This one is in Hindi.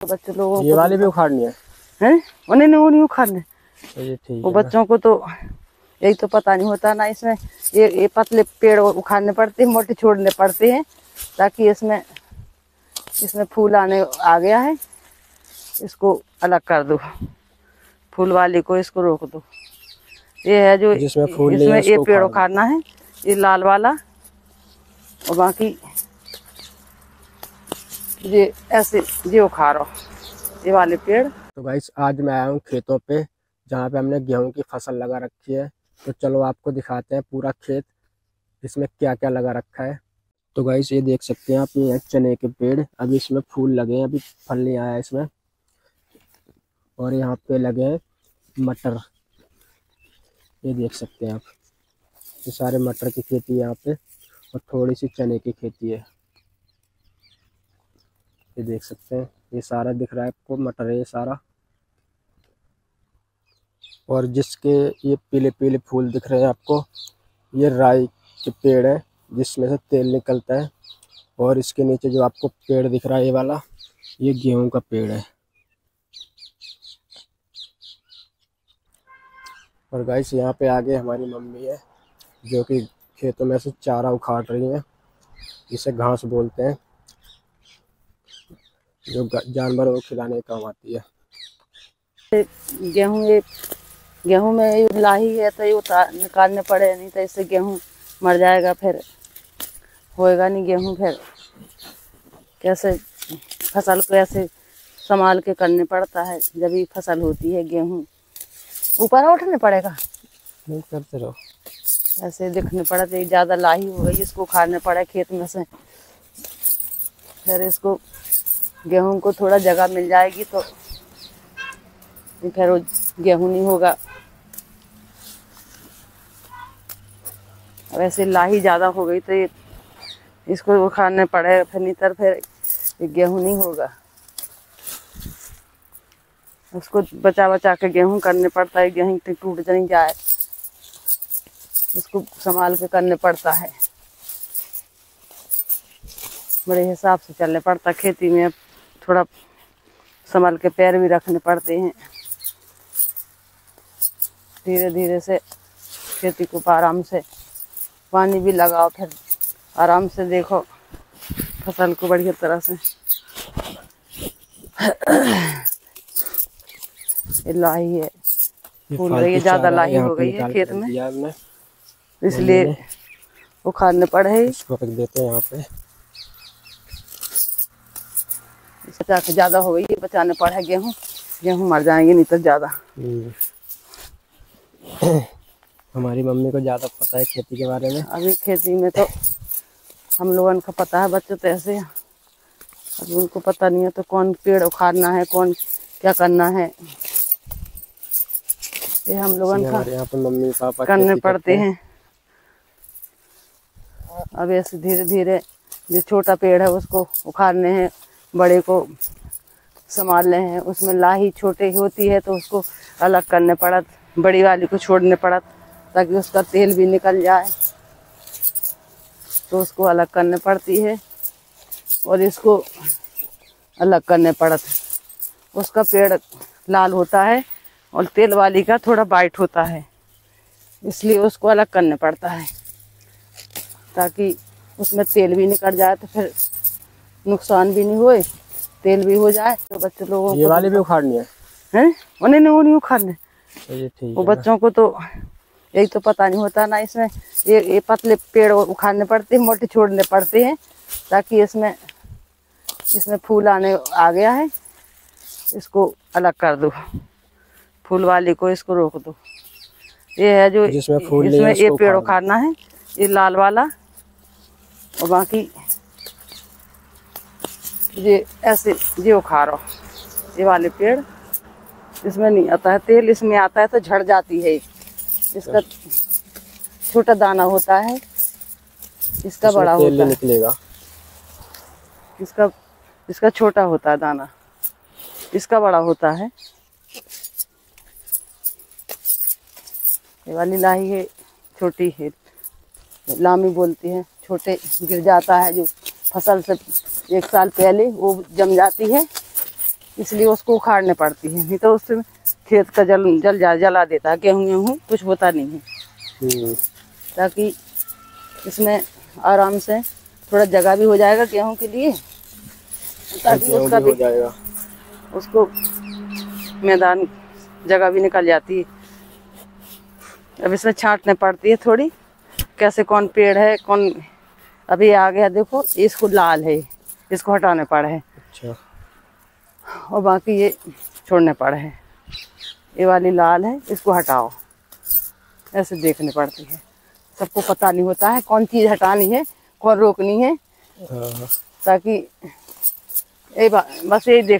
तो बच्चे लोगों ये वाले भी उखाड़नी है। हैं? उन्हें नहीं वो नहीं उखाड़ने। तो वो बच्चों को तो यही तो पता नहीं होता ना इसमें। ये ये पतले पेड़ उखाड़ने पड़ते हैं मोटे छोड़ने पड़ते हैं ताकि इसमें इसमें फूल आने आ गया है। इसको अलग कर दो। फूल वाली को इसको रोक दो। ये है जो जिसमें फूल इसमें ये पेड़। उखाड़ना है ये लाल वाला। और बाकी ये ऐसे ये उखाड़ो ये वाले पेड़। तो गाइस आज मैं आया हूँ खेतों पे, जहाँ पे हमने गेहूँ की फ़सल लगा रखी है। तो चलो आपको दिखाते हैं पूरा खेत, इसमें क्या क्या लगा रखा है। तो गाइस ये देख सकते हैं आप, ये चने के पेड़। अभी इसमें फूल लगे हैं, अभी फल नहीं आया इसमें। और यहाँ पे लगे हैं मटर। ये देख सकते हैं आप, ये सारे मटर की खेती है यहाँ पे, और थोड़ी सी चने की खेती है। ये देख सकते हैं। ये सारा दिख रहा है आपको, मटर है ये सारा। और जिसके ये पीले पीले फूल दिख रहे हैं आपको, ये राई के पेड़ है, जिसमें से तेल निकलता है। और इसके नीचे जो आपको पेड़ दिख रहा है, ये वाला, ये गेहूँ का पेड़ है। और गाइस, यहाँ पे आगे हमारी मम्मी है, जो कि खेतों में से चारा उखाड़ रही हैं, इसे घास बोलते हैं। जो जानवरों को खिलाने के काम आती है। गेहूँ ये गेहूँ में ये लाही है तो ये उतार निकालने पड़े नहीं तो इससे गेहूँ मर जाएगा फिर। होएगा नहीं गेहूँ फिर। कैसे फ़सल को ऐसे संभाल के करने पड़ता है जब ये फ़सल होती है गेहूँ। ऊपर उठने पड़ेगा। नहीं करते रहो। ऐसे दिखने पड़ा तो ज़्यादा लाही हो गई इसको उखाड़ने पड़ा खेत में से। फिर इसको गेहूँ को थोड़ा जगह मिल जाएगी तो फिर गेहूँ नहीं होगा। ऐसे लाही ज़्यादा हो गई तो ये इसको उखाड़ने पड़े, फिर नहीं तर फिर गेहूँ नहीं होगा। उसको बचा बचा के गेहूँ करने पड़ता है, गेहूँ टूट नहीं जाए। उसको संभाल के करने पड़ता है। बड़े हिसाब से चलने पड़ता खेती में। अब थोड़ा संभाल के पैर भी रखने पड़ते हैं। धीरे धीरे से खेती को आराम से पानी भी लगाओ फिर आराम से देखो फ़सल को बढ़िया तरह से। ये लाही है। फूल रही है, ज़्यादा लाही हो गई है खेत में। इसलिए उखाड़ने पड़े है। देते हैं यहाँ पे। के ज़्यादा हो गई है बचाने पड़ा है गेहूँ गेहूँ मर जाएँगे नहीं तो ज़्यादा। हम्म। हमारी मम्मी को ज़्यादा पता है खेती के बारे में। अभी खेती में तो हम लोगों को पता है बच्चे तो ऐसे अभी उनको पता नहीं है तो कौन पेड़ उखाड़ना है कौन क्या करना है। ये हम लोगों का मम्मी पापा करने पड़ते हैं। अब ऐसे धीरे धीरे जो छोटा पेड़ है उसको उखाड़ने हैं। बड़े को संभाल संभालने हैं। उसमें लाही छोटे होती है तो उसको अलग करने पड़त, बड़ी वाली को छोड़ने पड़त, ताकि उसका तेल भी निकल जाए। तो उसको अलग करने पड़ती है और इसको अलग करने पड़त। उसका पेड़ लाल होता है और तेल वाली का थोड़ा वाइट होता है, इसलिए उसको अलग करने पड़ता है। ताकि उसमें तेल भी निकल जाए तो फिर नुकसान भी नहीं होए तेल भी हो जाए तो बच्चे लोगों ये वाली भी उखाड़नी है? हैं? उन्हें नहीं वो नहीं उखाड़ने वो बच्चों को तो यही तो पता नहीं होता ना इसमें। ये ये पतले पेड़ उखाड़ने पड़ते हैं मोटे छोड़ने पड़ते हैं ताकि इसमें इसमें फूल आने आ गया है। इसको अलग कर दो। फूल वाली को इसको रोक दो। ये है जो फूल इसमें ये पेड़ उखाड़ना है ये लाल वाला। और बाकी ये ऐसे ये उखाड़ो। ये वाले पेड़ इसमें नहीं आता है। तेल इसमें आता है तो झड़ जाती है। इसका छोटा दाना होता है। इसका बड़ा होता है। निकलेगा। इसका इसका छोटा होता है दाना। इसका बड़ा होता है। ये वाली लाही है छोटी है। लामी बोलती है छोटे गिर जाता है जो फ़सल से एक साल पहले वो जम जाती है इसलिए उसको उखाड़ने पड़ती है। नहीं तो उससे खेत का जल जल जा जला देता है गेहूँ गेहूँ कुछ होता नहीं है। हम्म, ताकि इसमें आराम से थोड़ा जगह भी हो जाएगा गेहूँ के लिए ताकि उसका भी भी हो जाएगा। उसको मैदान जगह भी निकल जाती है। अब इसमें छांटने पड़ती है थोड़ी कैसे कौन पेड़ है कौन अभी आ गया देखो इसको लाल है इसको हटाने पड़ा है। अच्छा। और बाकी ये छोड़ने पड़े हैं। ये वाली लाल है इसको हटाओ। ऐसे देखने पड़ती है। सबको पता नहीं होता है कौन चीज़ हटानी है कौन रोकनी है। हाँ। ताकि ये बस यही देख